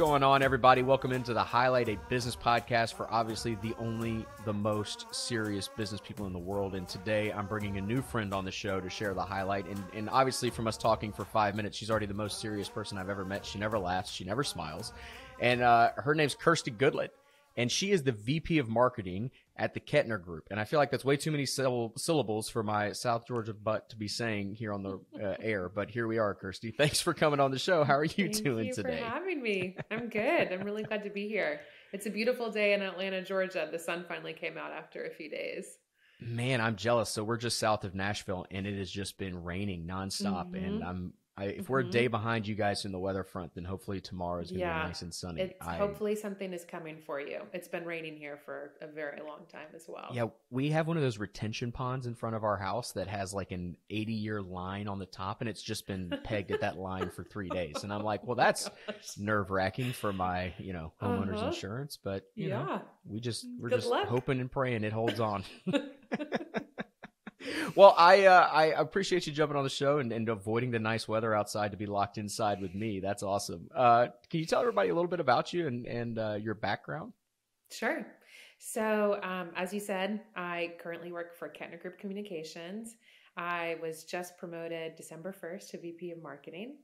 going on, everybody? Welcome into the Highlight, a business podcast for obviously the only, the most serious business people in the world. And today I'm bringing a new friend on the show to share the highlight. And, and obviously, from us talking for five minutes, she's already the most serious person I've ever met. She never laughs, she never smiles. And uh, her name's Kirsty Goodlett. And she is the VP of Marketing at the Ketner Group. And I feel like that's way too many syllables for my South Georgia butt to be saying here on the uh, air. But here we are, Kirsty. Thanks for coming on the show. How are you Thank doing you today? for having me. I'm good. I'm really glad to be here. It's a beautiful day in Atlanta, Georgia. The sun finally came out after a few days. Man, I'm jealous. So we're just south of Nashville, and it has just been raining nonstop. Mm-hmm. And I'm I, if mm-hmm. we're a day mm-hmm. behind you guys in the weather front, then hopefully tomorrow is going to yeah. be nice and sunny. It's, I, hopefully something is coming for you. It's been raining here for a very long time as well. Yeah, we have one of those retention ponds in front of our house that has like an 80 year line on the top, and it's just been pegged at that line for three days. And I'm like, well, that's oh nerve wracking for my you know homeowners uh-huh. insurance, but you yeah. know, we just we're Good just luck. hoping and praying it holds on. well, I uh, I appreciate you jumping on the show and, and, avoiding the nice weather outside to be locked inside with me. That's awesome. Uh, can you tell everybody a little bit about you and and uh, your background? Sure. So, um, as you said, I currently work for Ketner Group Communications. I was just promoted December 1st to VP of Marketing.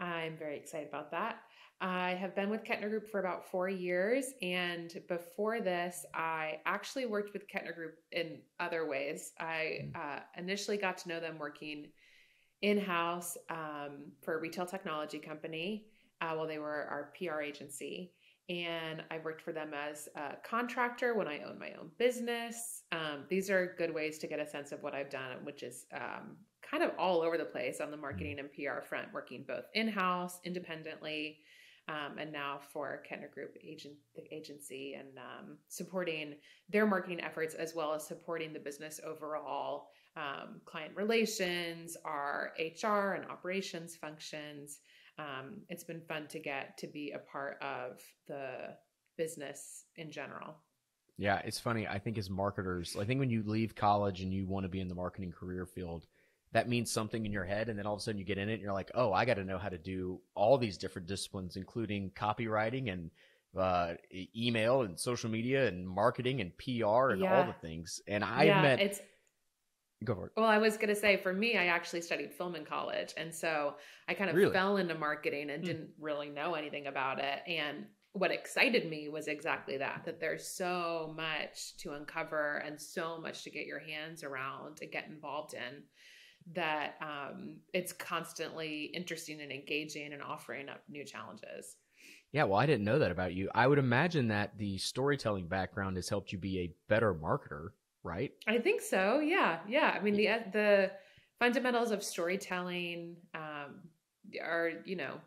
I'm very excited about that. I have been with Ketner Group for about four years. And before this, I actually worked with Ketner Group in other ways. I mm. uh, initially got to know them working in house um, for a retail technology company uh, while they were our PR agency. And I worked for them as a contractor when I owned my own business. Um, these are good ways to get a sense of what I've done, which is um, kind of all over the place on the mm. marketing and PR front, working both in house, independently, um, and now for Ketner Group agent the agency and um, supporting their marketing efforts as well as supporting the business overall, um, client relations, our HR and operations functions. Um, it's been fun to get to be a part of the business in general. Yeah, it's funny. I think as marketers, I think when you leave college and you want to be in the marketing career field, that means something in your head and then all of a sudden you get in it and you're like oh i got to know how to do all these different disciplines including copywriting and uh, email and social media and marketing and pr and yeah. all the things and i yeah, met it's go for it well i was going to say for me i actually studied film in college and so i kind of really? fell into marketing and mm. didn't really know anything about it and what excited me was exactly that that there's so much to uncover and so much to get your hands around and get involved in that um, it's constantly interesting and engaging and offering up new challenges. Yeah, well, I didn't know that about you. I would imagine that the storytelling background has helped you be a better marketer, right? I think so. Yeah, yeah. I mean, the the fundamentals of storytelling um, are, you know,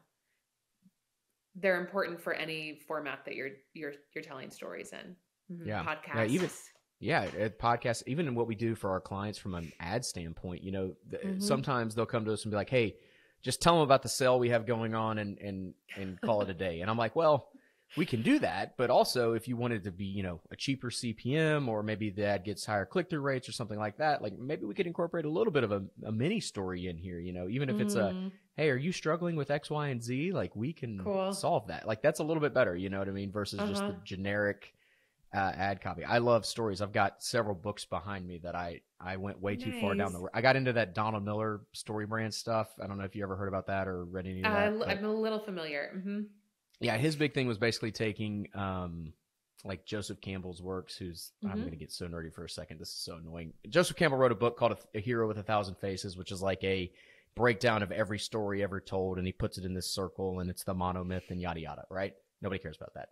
they're important for any format that you're you're you're telling stories in. Mm-hmm. Yeah, podcasts. Yeah, even yeah, podcast, even in what we do for our clients from an ad standpoint, you know, mm-hmm. sometimes they'll come to us and be like, "Hey, just tell them about the sale we have going on and and and call it a day." And I'm like, "Well, we can do that, but also if you wanted to be, you know, a cheaper CPM or maybe the ad gets higher click through rates or something like that, like maybe we could incorporate a little bit of a, a mini story in here, you know, even if it's mm. a, hey, are you struggling with X, Y, and Z? Like we can cool. solve that. Like that's a little bit better, you know what I mean? Versus uh-huh. just the uh-huh. generic uh, ad copy. I love stories. I've got several books behind me that I I went way too far down the. road. I got into that Donald Miller story brand stuff. I don't know if you ever heard about that or read any of that. Uh, I'm a little familiar. Mm-hmm. Yeah, his big thing was basically taking um, like Joseph Campbell's works. Who's mm-hmm. I'm going to get so nerdy for a second. This is so annoying. Joseph Campbell wrote a book called A, a Hero with a Thousand Faces, which is like a breakdown of every story ever told, and he puts it in this circle, and it's the monomyth and yada yada. Right? Nobody cares about that.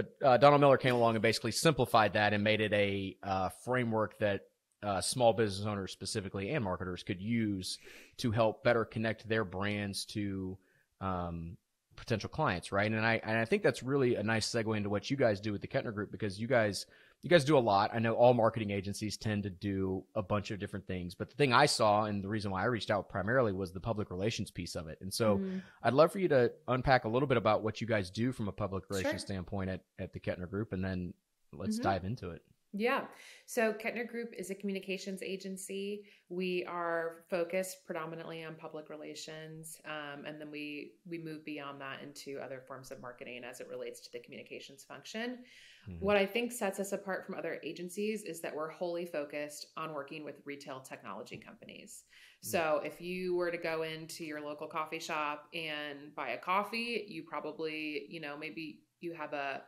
But uh, Donald Miller came along and basically simplified that and made it a uh, framework that uh, small business owners specifically and marketers could use to help better connect their brands to um, potential clients, right? And I and I think that's really a nice segue into what you guys do with the Ketner Group because you guys you guys do a lot. I know all marketing agencies tend to do a bunch of different things, but the thing I saw and the reason why I reached out primarily was the public relations piece of it. And so mm-hmm. I'd love for you to unpack a little bit about what you guys do from a public relations sure. standpoint at, at the Ketner Group, and then let's mm-hmm. dive into it. Yeah. So Ketner Group is a communications agency. We are focused predominantly on public relations, um, and then we we move beyond that into other forms of marketing as it relates to the communications function. Mm-hmm. What I think sets us apart from other agencies is that we're wholly focused on working with retail technology companies. Mm-hmm. So if you were to go into your local coffee shop and buy a coffee, you probably you know maybe you have a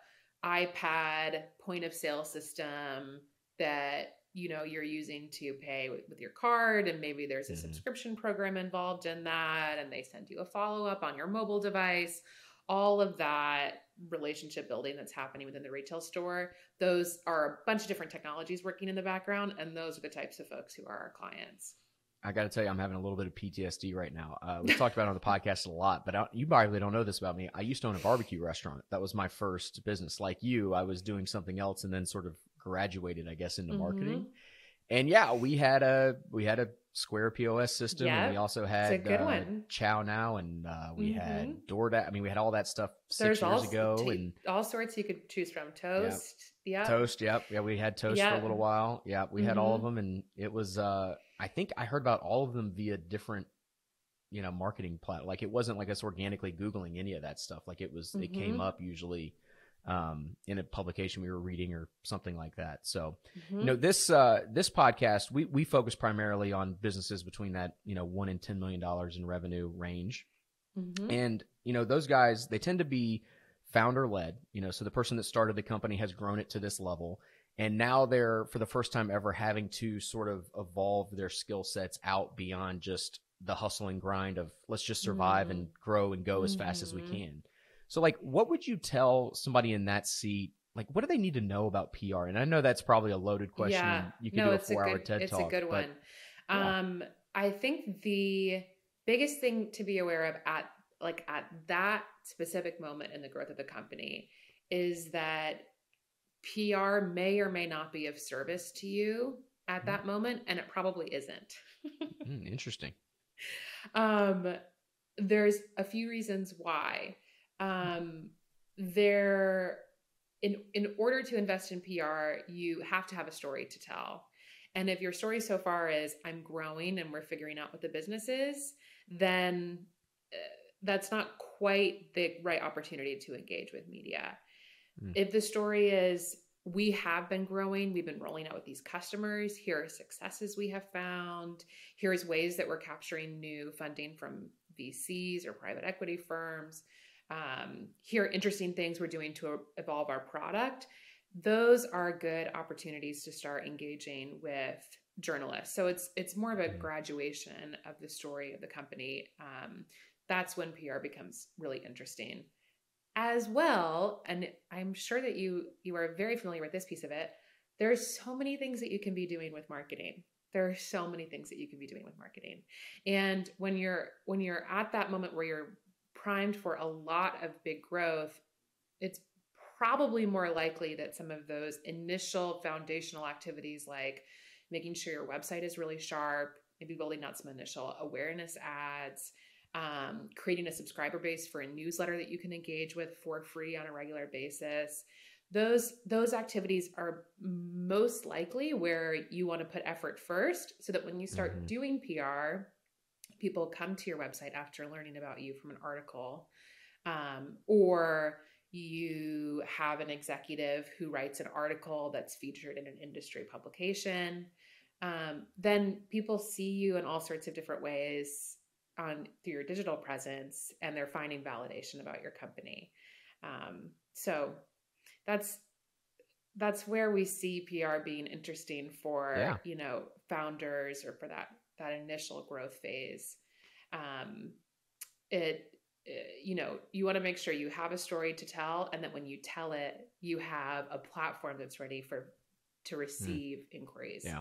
iPad point of sale system that you know you're using to pay with, with your card and maybe there's a mm-hmm. subscription program involved in that and they send you a follow up on your mobile device all of that relationship building that's happening within the retail store those are a bunch of different technologies working in the background and those are the types of folks who are our clients I got to tell you, I'm having a little bit of PTSD right now. Uh, we talked about it on the podcast a lot, but I, you probably don't know this about me. I used to own a barbecue restaurant. That was my first business. Like you, I was doing something else and then sort of graduated, I guess, into mm-hmm. marketing. And yeah, we had a we had a Square POS system, and we also had uh, ChowNow, and uh, we mm-hmm. had DoorDash. I mean, we had all that stuff six There's years ago, t- and all sorts you could choose from. Toast, yeah, yep. Toast, yep, yeah. We had Toast yep. for a little while. Yeah, we mm-hmm. had all of mm-hmm. them, and it was. uh I think I heard about all of them via different you know marketing plat like it wasn't like us organically googling any of that stuff like it was mm-hmm. it came up usually um, in a publication we were reading or something like that. So, mm-hmm. you know, this uh, this podcast we we focus primarily on businesses between that you know one and ten million dollars in revenue range, mm-hmm. and you know those guys they tend to be founder led. You know, so the person that started the company has grown it to this level. And now they're, for the first time ever, having to sort of evolve their skill sets out beyond just the hustle and grind of let's just survive mm-hmm. and grow and go as fast as we mm-hmm. can. So, like, what would you tell somebody in that seat? Like, what do they need to know about PR? And I know that's probably a loaded question. Yeah. You could no, do a four-hour TED it's talk. It's a good one. yeah. Um, I think the biggest thing to be aware of at like at that specific moment in the growth of the company is that PR may or may not be of service to you at mm. that moment, and it probably isn't. mm, interesting. Um, there's a few reasons why um, there in in order to invest in PR, you have to have a story to tell. And if your story so far is I'm growing and we're figuring out what the business is, then uh, that's not quite the right opportunity to engage with media. Mm. If the story is we have been growing, we've been rolling out with these customers, here are successes we have found, here's ways that we're capturing new funding from VCs or private equity firms um, here interesting things we're doing to evolve our product those are good opportunities to start engaging with journalists. So it's it's more of a mm-hmm. graduation of the story of the company. Um, that's when pr becomes really interesting. As well and i'm sure that you you are very familiar with this piece of it there's so many things that you can be doing with marketing. There are so many things that you can be doing with marketing. And when you're when you're at that moment where you're primed for a lot of big growth, it's probably more likely that some of those initial foundational activities like making sure your website is really sharp, maybe building out some initial awareness ads, um, creating a subscriber base for a newsletter that you can engage with for free on a regular basis. Those those activities are most likely where you want to put effort first, so that when you start mm-hmm. doing PR, people come to your website after learning about you from an article, um, or you have an executive who writes an article that's featured in an industry publication, um, then people see you in all sorts of different ways on through your digital presence, and they're finding validation about your company. Um, so that's that's where we see PR being interesting for yeah. you know founders or for that that initial growth phase. Um, it, it, you know, you want to make sure you have a story to tell, and that when you tell it, you have a platform that's ready for to hmm. receive mm. inquiries. Yeah.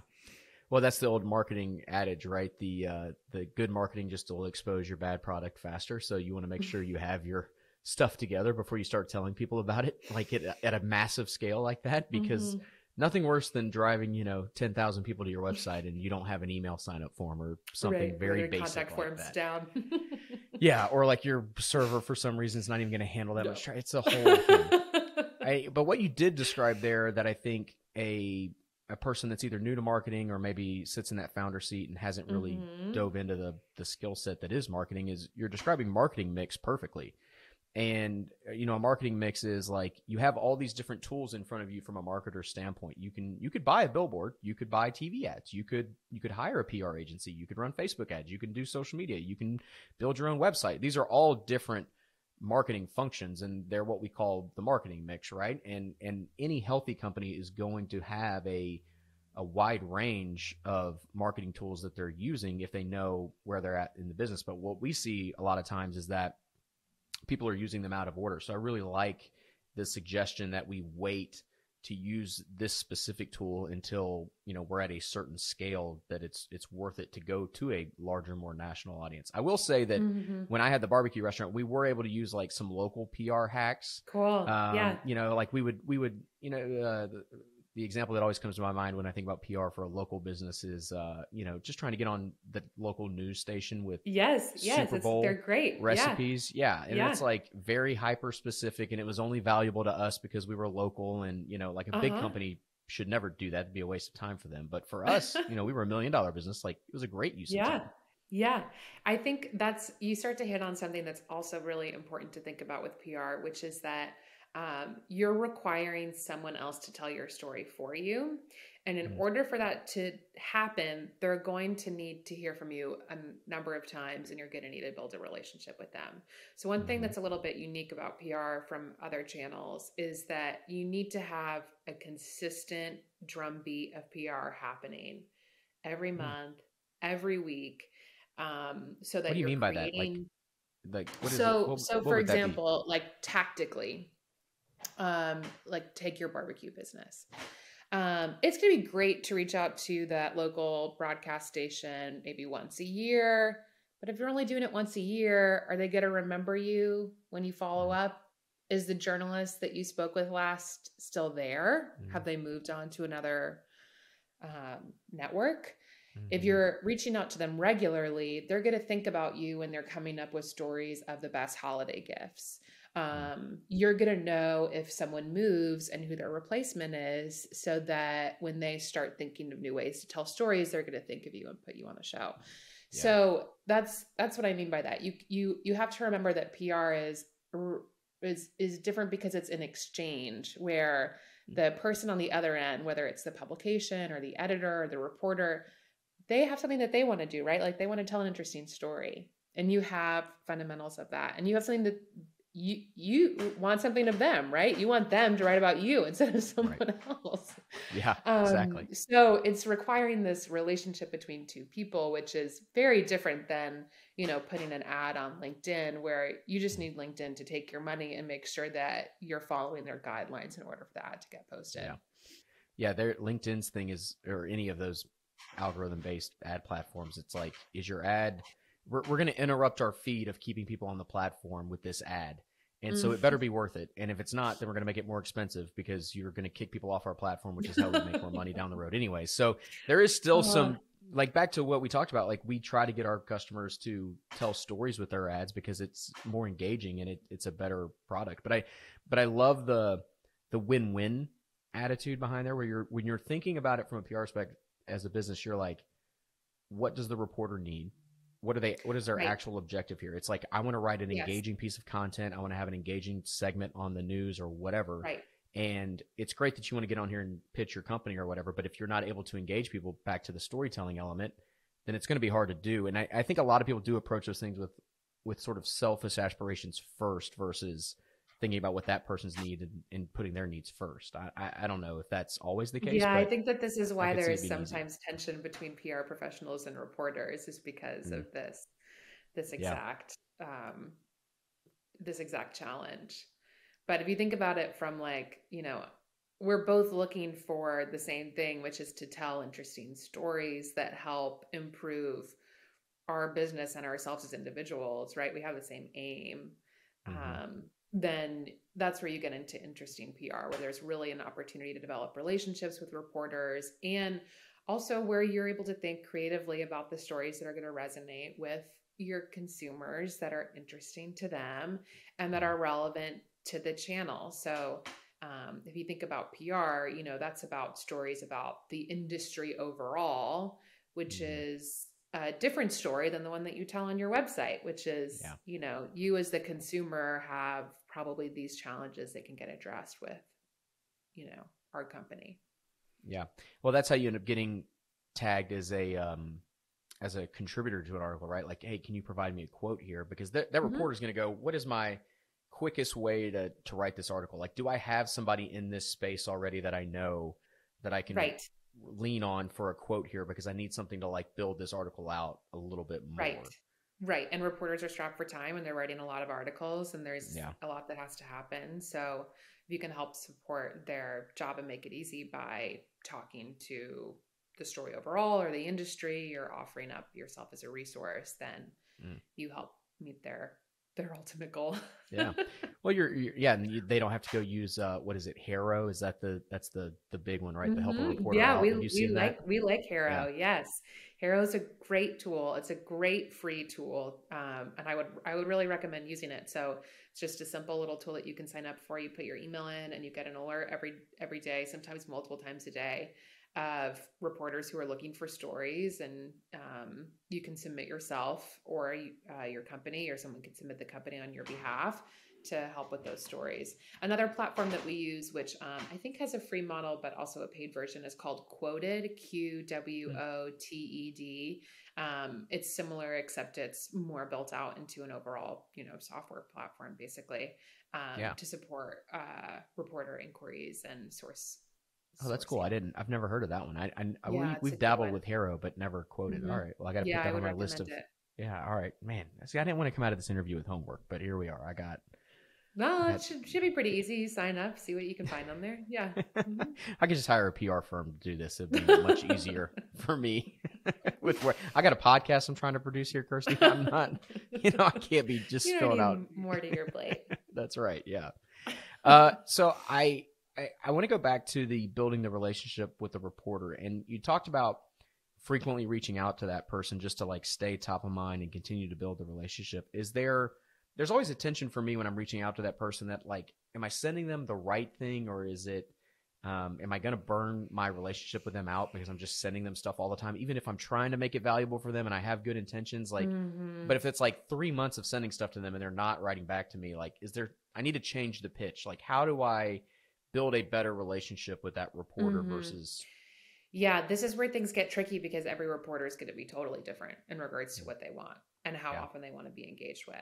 Well, that's the old marketing adage, right? The uh, the good marketing just will expose your bad product faster. So you want to make sure you have your stuff together before you start telling people about it, like at, at a massive scale like that, because. Mm-hmm nothing worse than driving, you know, 10,000 people to your website and you don't have an email sign up form or something right, very basic. Contact like forms that. down. yeah. Or like your server for some reason is not even going to handle that no. much. It's a whole thing. I, but what you did describe there that I think a a person that's either new to marketing or maybe sits in that founder seat and hasn't really mm-hmm. dove into the the skill set that is marketing is you're describing marketing mix perfectly and uh, you know a marketing mix is like you have all these different tools in front of you from a marketer standpoint. You can you could buy a billboard you could buy tv ads you could you could hire a pr agency you could run facebook ads you can do social media you can build your own website. These are all different marketing functions and they're what we call the marketing mix right? And and any healthy company is going to have a a wide range of marketing tools that they're using if they know where they're at in the business. But what we see a lot of times is that people are using them out of order. So I really like the suggestion that we wait to use this specific tool until you know we're at a certain scale that it's it's worth it to go to a larger more national audience i will say that mm-hmm. when i had the barbecue restaurant we were able to use like some local pr hacks cool um, yeah you know like we would we would you know uh, the example that always comes to my mind when I think about PR for a local business is, uh, you know, just trying to get on the local news station with yes, yes, Super Bowl they're great recipes, yeah, yeah. and yeah. it's like very hyper specific, and it was only valuable to us because we were local, and you know, like a uh-huh. big company should never do that; It'd be a waste of time for them. But for us, you know, we were a million dollar business; like it was a great use. Yeah, yeah, I think that's you start to hit on something that's also really important to think about with PR, which is that um, you're requiring someone else to tell your story for you. And in mm order for that to happen, they're going to need to hear from you a number of times, and you're going to need to build a relationship with them. So, one thing mm-hmm. that's a little bit unique about PR from other channels is that you need to have a consistent drumbeat of PR happening every mm month, every week. Um, so that what do you mean by that? Like, like so, what, so what for example, like tactically, um, like take your barbecue business. Um, it's going to be great to reach out to that local broadcast station maybe once a year. But if you're only doing it once a year, are they going to remember you when you follow mm. up? Is the journalist that you spoke with last still there? Mm-hmm. Have they moved on to another um, network? Mm-hmm. If you're reaching out to them regularly, they're going to think about you when they're coming up with stories of the best holiday gifts. Mm. um, you're going to know if someone moves and who their replacement is so that when they start thinking of new ways to tell stories they're going to think of you and put you on the show yeah. so that's that's what i mean by that you you you have to remember that pr is is is different because it's an exchange where mm. the person on the other end whether it's the publication or the editor or the reporter they have something that they want to do right like they want to tell an interesting story and you have fundamentals of that and you have something that you you want something of them, right? You want them to write about you instead of someone right. else. Yeah, um, exactly. So it's requiring this relationship between two people, which is very different than you know putting an ad on LinkedIn, where you just need LinkedIn to take your money and make sure that you're following their guidelines in order for the ad to get posted. Yeah, yeah. Their LinkedIn's thing is, or any of those algorithm based ad platforms. It's like, is your ad we're, we're going to interrupt our feed of keeping people on the platform with this ad. And so it better mm-hmm. be worth it. And if it's not, then we're going to make it more expensive because you're going to kick people off our platform, which is how we make more money down the road anyway. So there is still uh-huh. some, like back to what we talked about, like we try to get our customers to tell stories with their ads because it's more engaging and it, it's a better product. But I, but I love the, the win-win attitude behind there where you're, when you're thinking about it from a PR spec as a business, you're like, what does the reporter need? What are they what is their right. actual objective here? It's like i want to write an yes. engaging piece of content. I want to have an engaging segment on the news or whatever. Right. And it's great that you want to get on here and pitch your company or whatever but if you're not able to engage people back to the storytelling element then it's going to be hard to do. And I, I think a lot of people do approach those things with with sort of selfish aspirations first versus thinking about what that person's need and, and putting their needs first. I, I, I, don't know if that's always the case. Yeah, I think that this is why there is sometimes easy. tension between PR professionals and reporters, is because mm. of this this exact yeah. um, this exact challenge. But if you think about it from like you know. We're both looking for the same thing, which is to tell interesting stories that help improve our business and ourselves as individuals, right? We have the same aim. Mm-hmm. Um, then that's where you get into interesting PR, where there's really an opportunity to develop relationships with reporters and also where you're able to think creatively about the stories that are going to resonate with your consumers that are interesting to them and that are relevant to the channel. So um, if you think about PR, you know, that's about stories about the industry overall, which mm-hmm. is a different story than the one that you tell on your website, which is, yeah. you know, you as the consumer have probably these challenges that can get addressed with, you know, our company. Yeah. Well, that's how you end up getting tagged as a um as a contributor to an article, right? Like, hey, can you provide me a quote here? Because that, that mm-hmm. reporter is going to go, what is my quickest way to to write this article? Like, do I have somebody in this space already that I know that I can right. Lean on for a quote here because I need something to like build this article out a little bit more. Right. Right. And reporters are strapped for time and they're writing a lot of articles and there's yeah. a lot that has to happen. So if you can help support their job and make it easy by talking to the story overall or the industry, you're offering up yourself as a resource, then mm. you help meet their their ultimate goal. yeah. Well, you're, you're yeah, and you, they don't have to go use uh, what is it, HARO? Is that the that's the the big one, right? Mm-hmm. The help mm-hmm. reporter. Yeah, we, we like that? we like HARO. Yeah. Yes, HARO is a great tool. It's a great free tool, um, and I would I would really recommend using it. So it's just a simple little tool that you can sign up for. You put your email in, and you get an alert every every day, sometimes multiple times a day of reporters who are looking for stories and um, you can submit yourself or uh, your company or someone can submit the company on your behalf to help with those stories another platform that we use which um, i think has a free model but also a paid version is called Qwoted q-w-o-t-e-d um, it's similar except it's more built out into an overall you know software platform basically um, yeah. to support uh, reporter inquiries and source Oh, that's cool. I didn't. I've never heard of that one. I, I yeah, we, have dabbled with HARO, but never Qwoted. Mm-hmm. All right. Well, I got to yeah, put that on my list of. It. Yeah. All right, man. See, I didn't want to come out of this interview with homework, but here we are. I got. No, it should, should be pretty easy. You sign up, see what you can find on there. Yeah. Mm-hmm. I could just hire a PR firm to do this. It'd be much easier for me. with where I got a podcast I'm trying to produce here, Kirsty. I'm not, you know, I can't be just filling out more to your plate. That's right. Yeah. Uh, so I I, I want to go back to the building the relationship with the reporter. And you talked about frequently reaching out to that person just to like stay top of mind and continue to build the relationship. Is there, there's always a tension for me when I'm reaching out to that person that like, am I sending them the right thing or is it, um, am I going to burn my relationship with them out because I'm just sending them stuff all the time, even if I'm trying to make it valuable for them and I have good intentions? Like, mm-hmm. but if it's like three months of sending stuff to them and they're not writing back to me, like, is there, I need to change the pitch. Like, how do I, build a better relationship with that reporter mm-hmm. versus yeah this is where things get tricky because every reporter is going to be totally different in regards to what they want and how yeah. often they want to be engaged with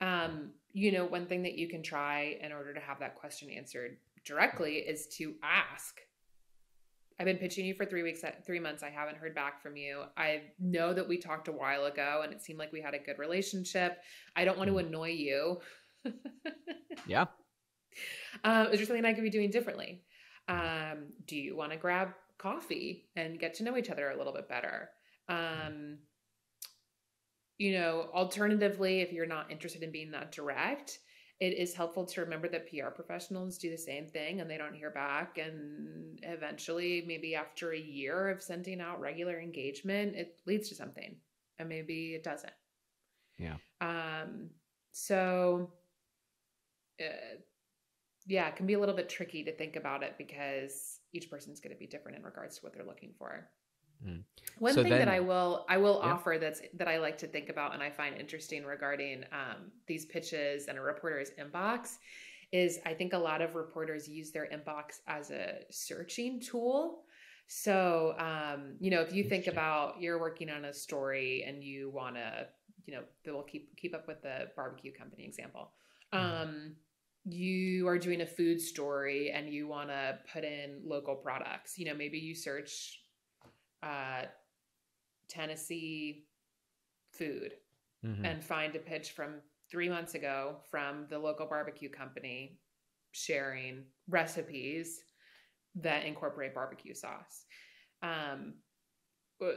um, you know one thing that you can try in order to have that question answered directly is to ask I've been pitching you for three weeks, three months. I haven't heard back from you. I know that we talked a while ago and it seemed like we had a good relationship. I don't want to mm. annoy you. yeah. Um, is there something I could be doing differently? Um, do you want to grab coffee and get to know each other a little bit better? Um, you know, alternatively, if you're not interested in being that direct, it is helpful to remember that PR professionals do the same thing and they don't hear back. And eventually, maybe after a year of sending out regular engagement, it leads to something. And maybe it doesn't. Yeah. Um, so uh, yeah, it can be a little bit tricky to think about it because each person's going to be different in regards to what they're looking for. Mm. One so thing then, that I will I will yeah. offer that's that I like to think about and I find interesting regarding um, these pitches and a reporter's inbox is I think a lot of reporters use their inbox as a searching tool. So um, you know, if you think about you're working on a story and you want to, you know, we'll keep keep up with the barbecue company example. Mm. Um, you are doing a food story and you want to put in local products you know maybe you search uh, tennessee food mm-hmm. and find a pitch from three months ago from the local barbecue company sharing recipes that incorporate barbecue sauce um,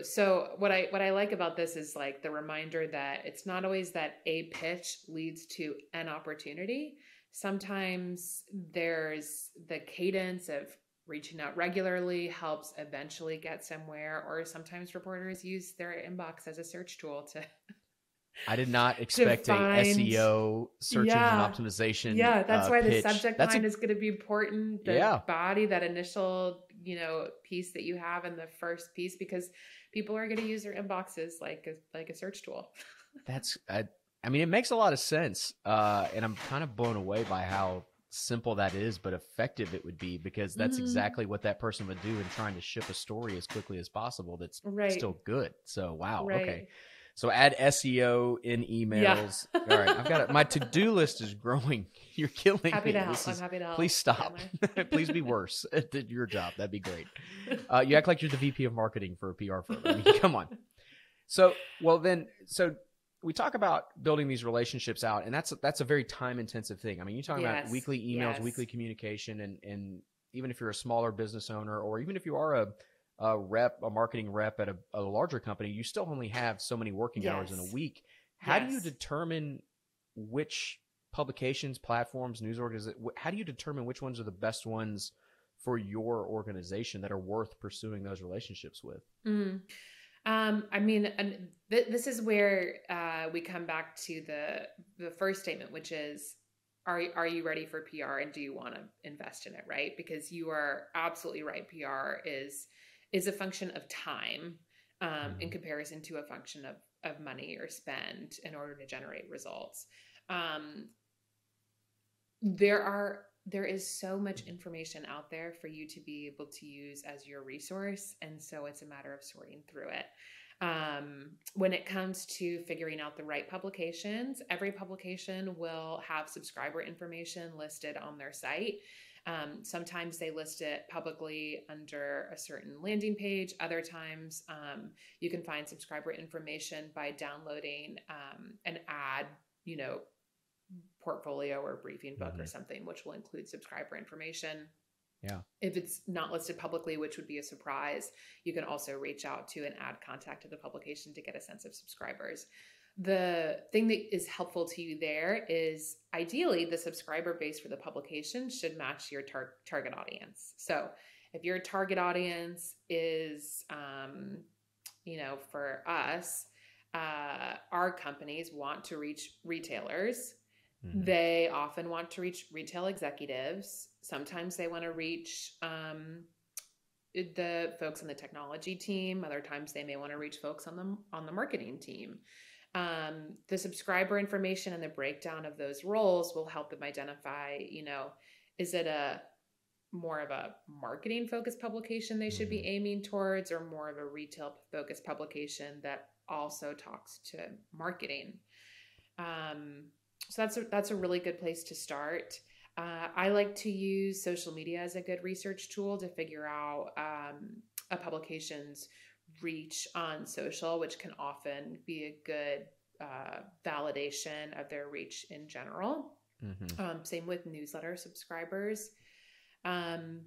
so what i what i like about this is like the reminder that it's not always that a pitch leads to an opportunity Sometimes there's the cadence of reaching out regularly helps eventually get somewhere, or sometimes reporters use their inbox as a search tool to I did not expect Defined, a SEO search yeah, engine optimization. Yeah, that's uh, why pitch. the subject that's line a, is going to be important. The yeah. body, that initial, you know, piece that you have in the first piece, because people are going to use their inboxes like a like a search tool. that's I, I mean, it makes a lot of sense, uh, and I'm kind of blown away by how simple that is, but effective it would be because that's mm-hmm. exactly what that person would do in trying to ship a story as quickly as possible. That's right. still good. So wow, right. okay. So add SEO in emails. Yeah. All right, I've got it. My to do list is growing. You're killing happy me. To help. Is, I'm happy to help. Please stop. please be worse at your job. That'd be great. Uh, you act like you're the VP of marketing for a PR firm. I mean, come on. So well then, so we talk about building these relationships out, and that's that's a very time intensive thing. I mean, you talk yes. about weekly emails, yes. weekly communication, and and even if you're a smaller business owner, or even if you are a a rep, a marketing rep at a, a larger company, you still only have so many working yes. hours in a week. How do you determine which publications, platforms, news organizations? How do you determine which ones are the best ones for your organization that are worth pursuing those relationships with? Mm. Um, I mean, th- this is where uh, we come back to the the first statement, which is, are are you ready for PR and do you want to invest in it? Right? Because you are absolutely right. PR is is a function of time um, mm-hmm. in comparison to a function of of money or spend in order to generate results. Um, there are there is so much information out there for you to be able to use as your resource. And so it's a matter of sorting through it. Um, when it comes to figuring out the right publications, every publication will have subscriber information listed on their site. Um, sometimes they list it publicly under a certain landing page. Other times, um, you can find subscriber information by downloading um, an ad, you know, portfolio or briefing book mm-hmm. or something, which will include subscriber information. Yeah. If it's not listed publicly, which would be a surprise, you can also reach out to and add contact to the publication to get a sense of subscribers. The thing that is helpful to you there is ideally the subscriber base for the publication should match your tar- target audience. So if your target audience is, um, you know, for us, uh, our companies want to reach retailers Mm-hmm. They often want to reach retail executives. Sometimes they want to reach um, the folks on the technology team. Other times they may want to reach folks on the on the marketing team. Um, the subscriber information and the breakdown of those roles will help them identify. You know, is it a more of a marketing focused publication they should be mm-hmm. aiming towards, or more of a retail focused publication that also talks to marketing? Um, so that's a, that's a really good place to start. Uh, I like to use social media as a good research tool to figure out um, a publication's reach on social, which can often be a good uh, validation of their reach in general. Mm-hmm. Um, same with newsletter subscribers. Um,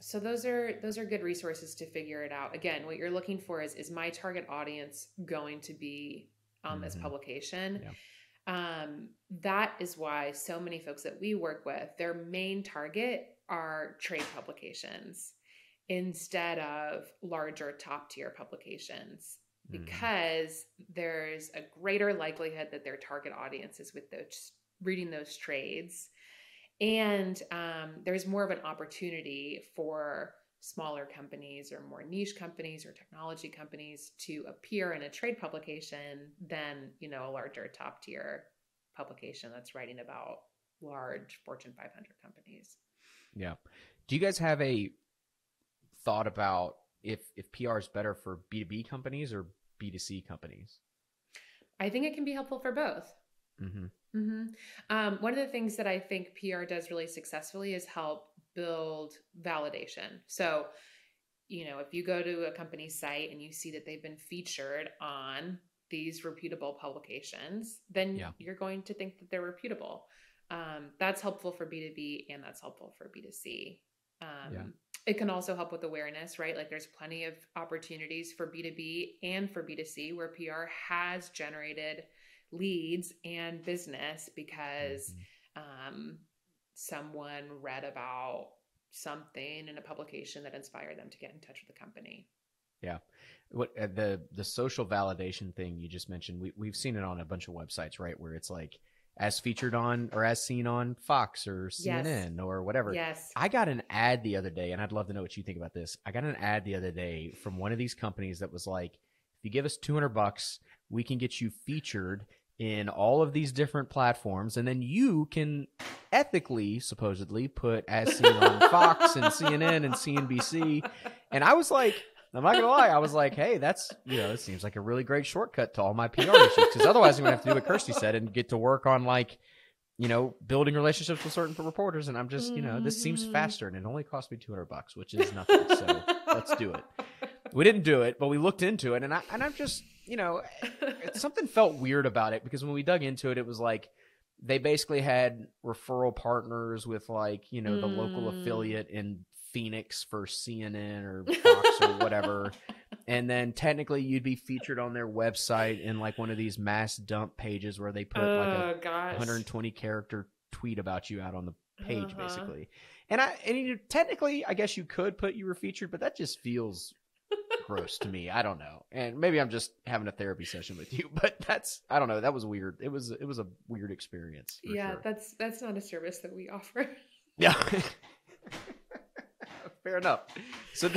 so those are those are good resources to figure it out. Again, what you're looking for is is my target audience going to be on mm-hmm. this publication? Yeah um, that is why so many folks that we work with, their main target are trade publications instead of larger top tier publications mm-hmm. because there's a greater likelihood that their target audience is with those reading those trades and um, there's more of an opportunity for smaller companies or more niche companies or technology companies to appear in a trade publication than you know a larger top tier publication that's writing about large fortune 500 companies yeah do you guys have a thought about if if pr is better for b2b companies or b2c companies i think it can be helpful for both mm-hmm. Mm-hmm. Um, one of the things that I think PR does really successfully is help build validation. So, you know, if you go to a company's site and you see that they've been featured on these reputable publications, then yeah. you're going to think that they're reputable. Um, that's helpful for B2B and that's helpful for B2C. Um, yeah. It can also help with awareness, right? Like there's plenty of opportunities for B2B and for B2C where PR has generated leads and business because mm-hmm. um, someone read about something in a publication that inspired them to get in touch with the company. Yeah. What uh, the the social validation thing you just mentioned? We we've seen it on a bunch of websites, right? Where it's like as featured on or as seen on Fox or CNN yes. or whatever. Yes. I got an ad the other day, and I'd love to know what you think about this. I got an ad the other day from one of these companies that was like, if you give us 200 bucks, we can get you featured in all of these different platforms, and then you can ethically, supposedly, put as seen on Fox and CNN and CNBC. And I was like, I'm not gonna lie, I was like, hey, that's you know, it seems like a really great shortcut to all my PR issues because otherwise I'm gonna have to do what Kirsty said and get to work on like, you know, building relationships with certain reporters. And I'm just, you know, this seems mm-hmm. faster and it only cost me 200 bucks, which is nothing. So let's do it. We didn't do it, but we looked into it, and I and I'm just you know, something felt weird about it because when we dug into it, it was like they basically had referral partners with like you know the mm. local affiliate in Phoenix for CNN or Fox or whatever. And then technically you'd be featured on their website in like one of these mass dump pages where they put oh, like a gosh. 120 character tweet about you out on the page uh-huh. basically. And I and you, technically I guess you could put you were featured, but that just feels gross to me. I don't know. And maybe I'm just having a therapy session with you, but that's I don't know. That was weird. It was it was a weird experience. Yeah, sure. that's that's not a service that we offer. Yeah. Fair enough. So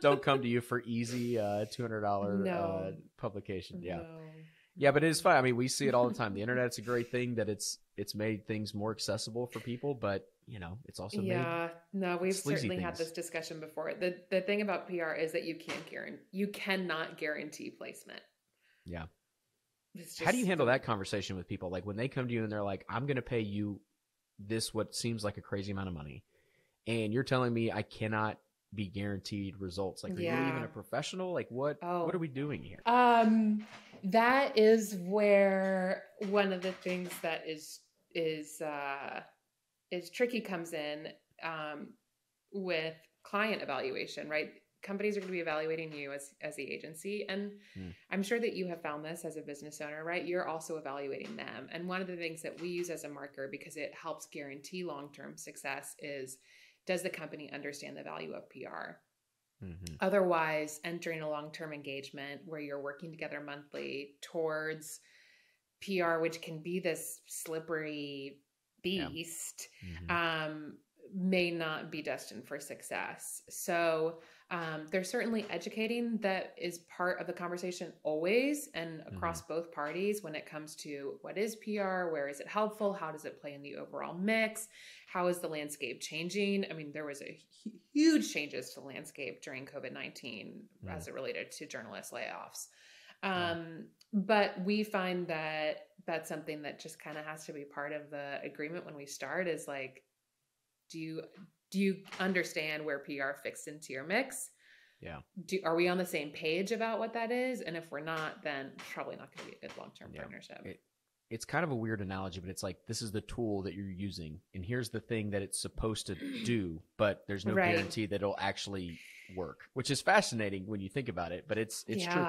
don't come to you for easy uh, two hundred dollar no. uh, publication. Yeah. No. Yeah, but it is fun. I mean, we see it all the time. The internet's a great thing that it's it's made things more accessible for people, but you know, it's also yeah. no, we've certainly things. had this discussion before. the The thing about PR is that you can't guarantee you cannot guarantee placement. Yeah. How do you handle that conversation with people? Like when they come to you and they're like, "I'm going to pay you this what seems like a crazy amount of money," and you're telling me I cannot be guaranteed results. Like, are yeah. you even a professional? Like, what oh. what are we doing here? Um, that is where one of the things that is is uh is tricky comes in um, with client evaluation, right? Companies are going to be evaluating you as as the agency, and mm. I'm sure that you have found this as a business owner, right? You're also evaluating them, and one of the things that we use as a marker because it helps guarantee long term success is does the company understand the value of PR? Mm-hmm. Otherwise, entering a long term engagement where you're working together monthly towards PR, which can be this slippery beast, yeah. mm-hmm. um, may not be destined for success. So, um, there's certainly educating that is part of the conversation always and across mm-hmm. both parties when it comes to what is PR, where is it helpful, how does it play in the overall mix, how is the landscape changing? I mean, there was a huge changes to the landscape during COVID 19 mm. as it related to journalist layoffs. Um, but we find that that's something that just kind of has to be part of the agreement when we start is like, do you do you understand where PR fits into your mix? Yeah. Do, are we on the same page about what that is? And if we're not, then probably not going to be a good long term yeah. partnership. It, it's kind of a weird analogy, but it's like this is the tool that you're using, and here's the thing that it's supposed to do, but there's no right. guarantee that it'll actually work, which is fascinating when you think about it. But it's it's yeah. true.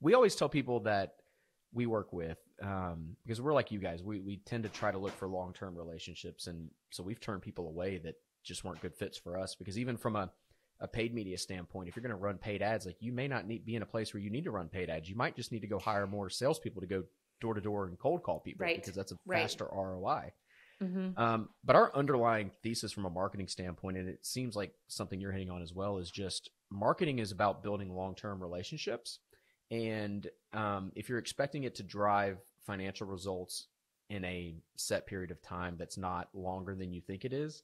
We always tell people that we work with um, because we're like you guys. We we tend to try to look for long term relationships, and so we've turned people away that just weren't good fits for us because even from a a paid media standpoint, if you're going to run paid ads, like you may not need be in a place where you need to run paid ads. You might just need to go hire more salespeople to go door to door and cold call people right. because that's a faster right. ROI. Mm-hmm. Um, but our underlying thesis from a marketing standpoint, and it seems like something you're hitting on as well, is just marketing is about building long term relationships. And um, if you're expecting it to drive financial results in a set period of time that's not longer than you think it is,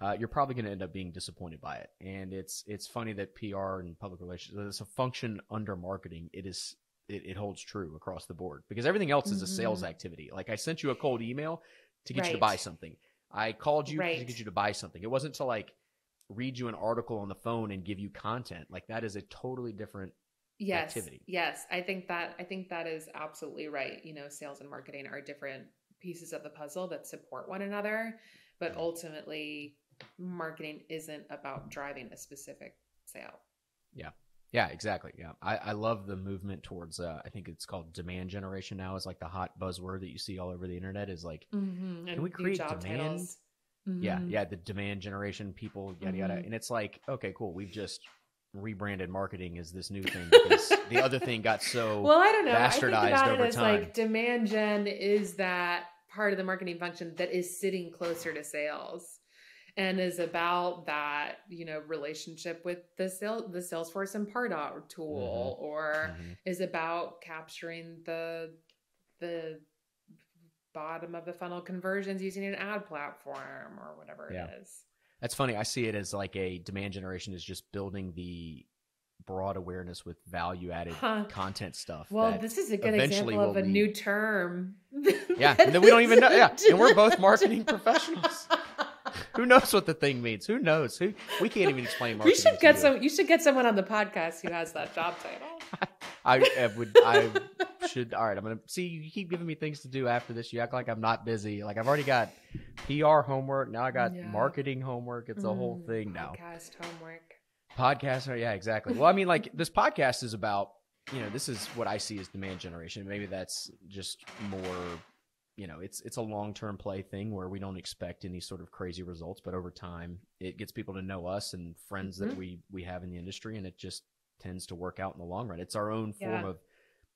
uh, you're probably going to end up being disappointed by it. And it's it's funny that PR and public relations is a function under marketing. It is it, it, holds true across the board because everything else is a sales mm-hmm. activity. Like I sent you a cold email to get right. you to buy something. I called you right. to get you to buy something. It wasn't to like read you an article on the phone and give you content. Like that is a totally different yes, activity. Yes. I think that I think that is absolutely right. You know, sales and marketing are different pieces of the puzzle that support one another, but ultimately marketing isn't about driving a specific sale. Yeah. Yeah, exactly. Yeah, I, I love the movement towards. Uh, I think it's called demand generation now. Is like the hot buzzword that you see all over the internet. Is like, mm-hmm. can we create demand? Mm-hmm. Yeah, yeah, the demand generation, people, yada mm-hmm. yada, and it's like, okay, cool. We've just rebranded marketing as this new thing because the other thing got so well. I don't know. bastardized I think about over it as time. like demand gen is that part of the marketing function that is sitting closer to sales and is about that you know relationship with the sale the salesforce and pardot tool or Mhm. is about capturing the the bottom of the funnel conversions using an ad platform or whatever Yeah. it is That's funny. I see it as like a demand generation is just building the broad awareness with value added Huh. content stuff. well this is a good example of a lead- new term Yeah, and then we don't even know- yeah, and we're both marketing professionals. who knows what the thing means? Who knows? Who we can't even explain you marketing. should get some you should get someone on the podcast who has that job title I, I would. I should. All right. I'm gonna see. You keep giving me things to do after this. You act like I'm not busy. Like I've already got PR homework. Now I got Yeah. marketing homework. It's a whole Mm, thing now. podcast homework Podcast. oh, Yeah, exactly. Well, I mean, like this podcast is about. You know, this is what I see as demand generation. Maybe that's just more. You know, it's it's a long term play thing where we don't expect any sort of crazy results, but over time, it gets people to know us and friends that Mhm. we we have in the industry, and it just tends to work out in the long run. It's our own form Yeah. of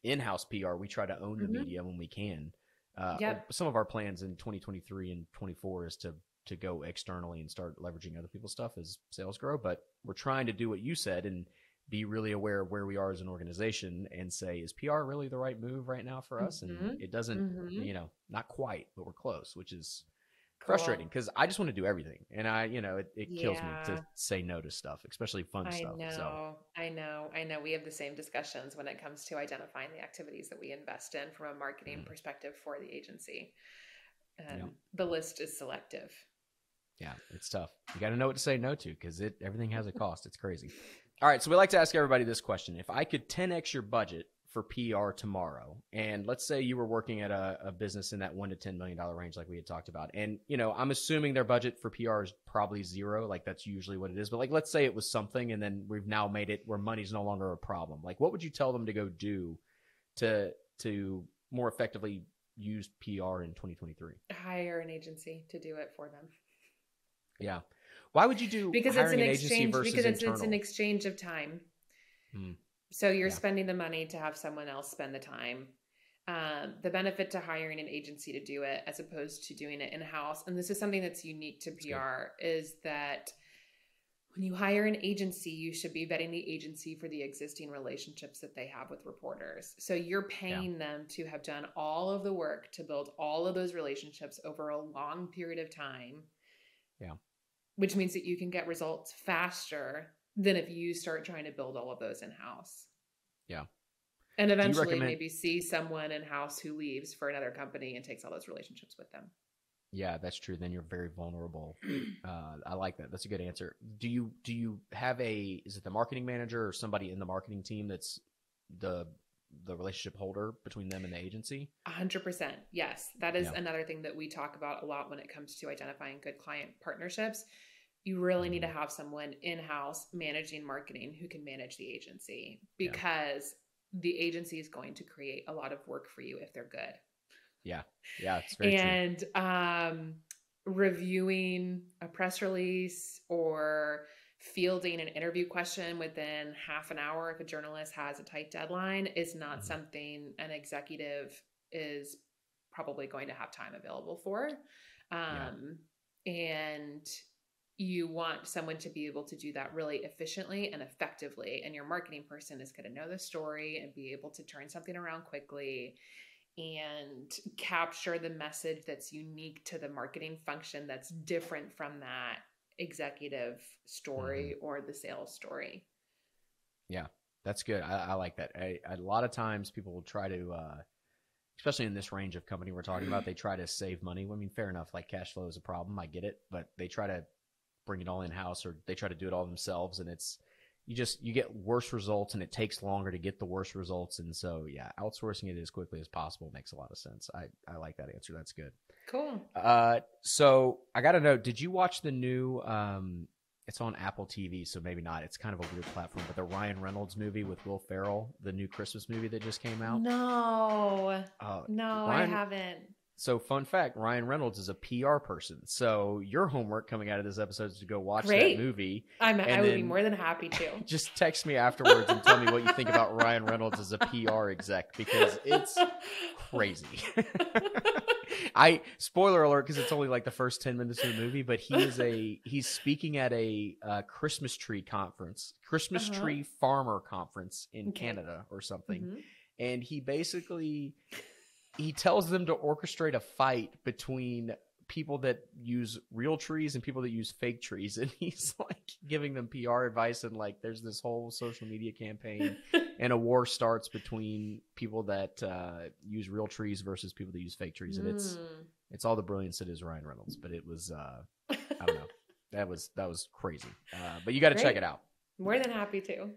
in-house PR. We try to own the Mhm. media when we can. Uh, Yep. Some of our plans in 2023 and 24 is to to go externally and start leveraging other people's stuff as sales grow. But we're trying to do what you said and be really aware of where we are as an organization and say, is PR really the right move right now for us? And Mhm. it doesn't, Mhm. you know, not quite, but we're close, which is Cool. frustrating because I just want to do everything, and I, you know, it, it kills me to say no to stuff, especially fun I stuff. know, So I know, I know. We have the same discussions when it comes to identifying the activities that we invest in from a marketing Mhm. perspective for the agency. And Yep. the list is selective. Yeah, it's tough. You got to know what to say no to because it everything has a cost. It's crazy. All right, so we like to ask everybody this question: If I could 10x your budget for PR tomorrow, and let's say you were working at a, a business in that one to ten million dollar range, like we had talked about, and you know, I'm assuming their budget for PR is probably zero, like that's usually what it is. But like, let's say it was something, and then we've now made it where money's no longer a problem. Like, what would you tell them to go do to to more effectively use PR in 2023? Hire an agency to do it for them Yeah. Why would you do because it's an an exchange. Because it's, internal? it's an exchange of time. Hmm. So you're Yeah. spending the money to have someone else spend the time. Um, the benefit to hiring an agency to do it as opposed to doing it in house, and this is something that's unique to. PR, is that when you hire an agency, you should be vetting the agency for the existing relationships that they have with reporters. So you're paying them to have done all of the work to build all of those relationships over a long period of time. Yeah. Which means that you can get results faster than if you start trying to build all of those in house. Yeah. And eventually recommend- maybe see someone in house who leaves for another company and takes all those relationships with them. Yeah, that's true. Then you're very vulnerable. Uh, I like that. That's a good answer. Do you do you have a is it the marketing manager or somebody in the marketing team that's the the relationship holder between them and the agency? A hundred percent. Yes. That is Yeah. another thing that we talk about a lot when it comes to identifying good client partnerships. You really need to Mm-hmm. have someone in house managing marketing who can manage the agency Yeah. because the agency is going to create a lot of work for you if they're good. Yeah, yeah, it's very true. and um, reviewing a press release or fielding an interview question within half an hour if a journalist has a tight deadline is not Mhm. something an executive is probably going to have time available for um, and you want someone to be able to do that really efficiently and effectively and your marketing person is going to know the story and be able to turn something around quickly and capture the message that's unique to the marketing function that's different from that executive story or the sales story. Yeah, that's good. I, I like that. I, a lot of times people will try to, uh, especially in this range of company we're talking about, they try to save money. I mean, fair enough. Like cash flow is a problem. I get it, but they try to bring it all in house or they try to do it all themselves, and it's you just you get worse results, and it takes longer to get the worst results. And so, yeah, outsourcing it as quickly as possible makes a lot of sense. I I like that answer. That's good. Cool. Uh, so I got to know, did you watch the new? Um, it's on Apple TV, so maybe not. It's kind of a weird platform, but the Ryan Reynolds movie with Will Ferrell, the new Christmas movie that just came out. No, Uh, no, Ryan- I haven't. So, fun fact: Ryan Reynolds is a PR person. So, your homework coming out of this episode is to go watch Great. that movie. I'm, I would be more than happy to. Just text me afterwards and tell me what you think about Ryan Reynolds as a PR exec because it's crazy. I spoiler alert because it's only like the first ten minutes of the movie, but he is a he's speaking at a uh, Christmas tree conference, Christmas Uh-huh. tree farmer conference in Okay. Canada or something, Mhm. and he basically he tells them to orchestrate a fight between people that use real trees and people that use fake trees. And he's like giving them PR advice and like there's this whole social media campaign and a war starts between people that uh, use real trees versus people that use fake trees. And it's Mm. it's all the brilliance that is Ryan Reynolds but it was uh I don't know. That was that was crazy. Uh, but you got to check it out. More than happy to.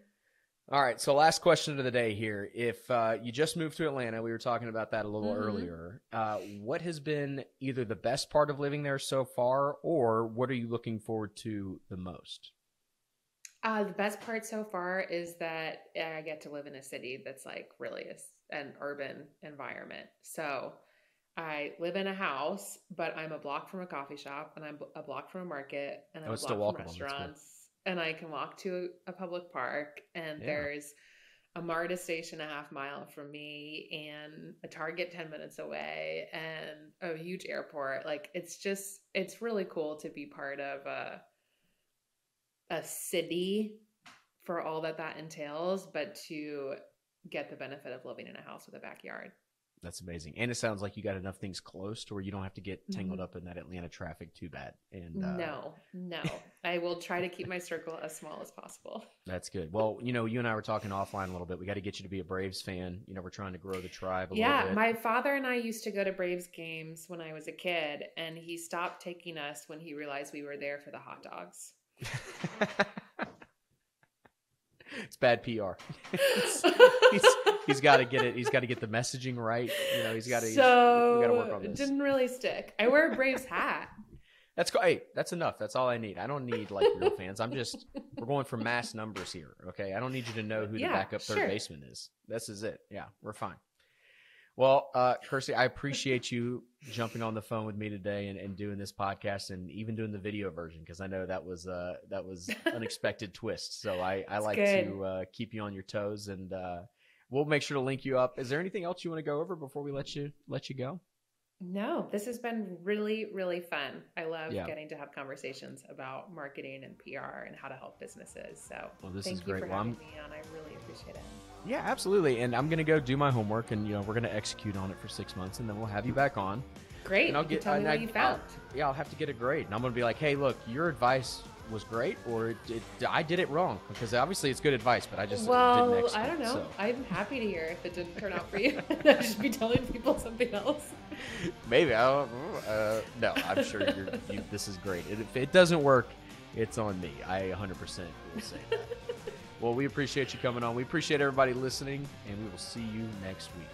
All right, so last question of the day here. If uh, you just moved to Atlanta, we were talking about that a little Mhm. earlier. Uh, what has been either the best part of living there so far, or what are you looking forward to the most? Uh, the best part so far is that I get to live in a city that's like really a an urban environment. So I live in a house, but I'm a block from a coffee shop, and I'm a block from a market, and I'm Oh, a block from walkable. Restaurants, and I can walk to a public park, and Yeah. there's a MARTA station a half mile from me, and a Target ten minutes away, and a huge airport. Like it's just it's really cool to be part of a a city for all that that entails, but to get the benefit of living in a house with a backyard. That's amazing, and it sounds like you got enough things close to where you don't have to get tangled Mhm. up in that Atlanta traffic too bad. And uh, no, no. I will try to keep my circle as small as possible. that's good. Well, you know, you and I were talking offline a little bit. We got to get you to be a Braves fan. You know, we're trying to grow the tribe a Yeah, little bit. my father and I used to go to Braves games when I was a kid, and he stopped taking us when he realized we were there for the hot dogs. it's bad PR. he's he's got to get it. He's got to get the messaging right. You know, he's got to. so got to work on it this. didn't really stick. I wear a Braves hat. That's go- hey, that's enough. That's all I need. I don't need like real fans. I'm just we're going for mass numbers here. Okay, I don't need you to know who Yeah, the backup third sure. baseman is. This is it. Yeah, we're fine. Well, uh, Kirsty, I appreciate you jumping on the phone with me today and, and doing this podcast and even doing the video version because I know that was uh, that was unexpected twist. So I, I It's like good. to uh, keep you on your toes and uh, we'll make sure to link you up. Is there anything else you want to go over before we let you let you go? No, this has been really, really fun. I love Yeah. getting to have conversations about marketing and PR and how to help businesses. So Well, this thank is you great. for Well, having I'm- me on. I really appreciate it. Yeah, absolutely. And I'm gonna go do my homework, and you know we're gonna execute on it for six months, and then we'll have you back on. Great. And I'll You get- tell me and what I- you found. Yeah, I'll have to get a grade, and I'm gonna be like, hey, look, your advice was great, or it, it, I did it wrong because obviously it's good advice, but I just well, didn't execute, I don't know. so. I'm happy to hear if it didn't turn out for you. I should be telling people something else. Maybe I don't. Uh, no, I'm sure you're. You, this is great. If it doesn't work, it's on me. I 100% will say that. well, we appreciate you coming on. We appreciate everybody listening, and we will see you next week.